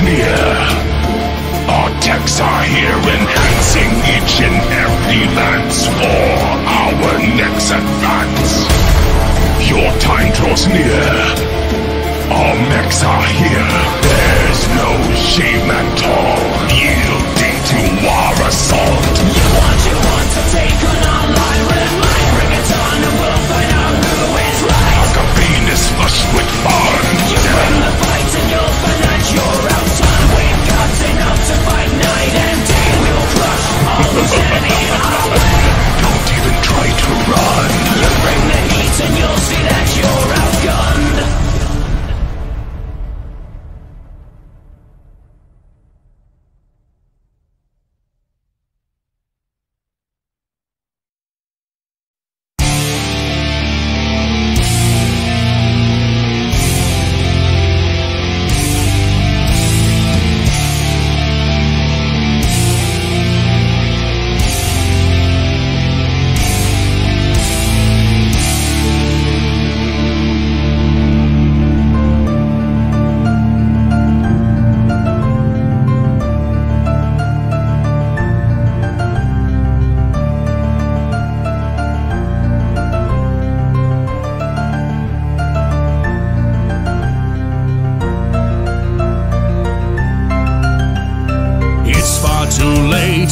near. Our techs are here enhancing each and every lance for our next advance. Your time draws near. Our mechs are here. There's no shame at all. You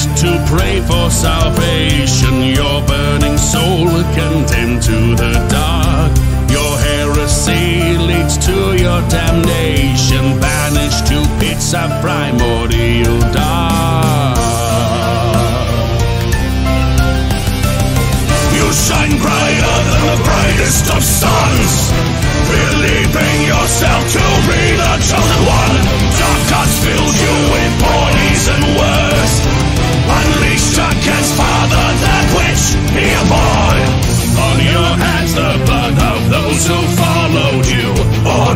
to pray for salvation. Your burning soul condemned to the dark. Your heresy leads to your damnation, banished to pits of primordial dark. You shine brighter than the brightest of suns, believing yourself to.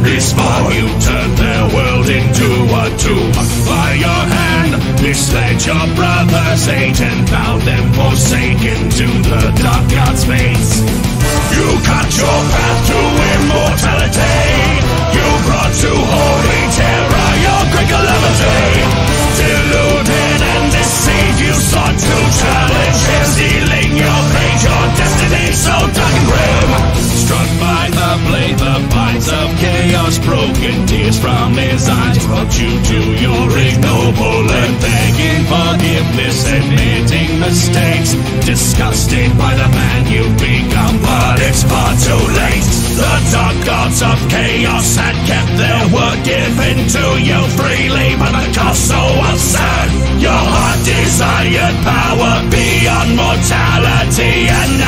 this fall you turned their world into a tomb. By your hand, misled your brothers, Satan bound them forsaken to the dark god's fate. mistakes. Disgusted by the man you've become But it's far too late. The dark gods of chaos had kept their word Given to you freely But the cost so absurd Your heart desired power Beyond mortality and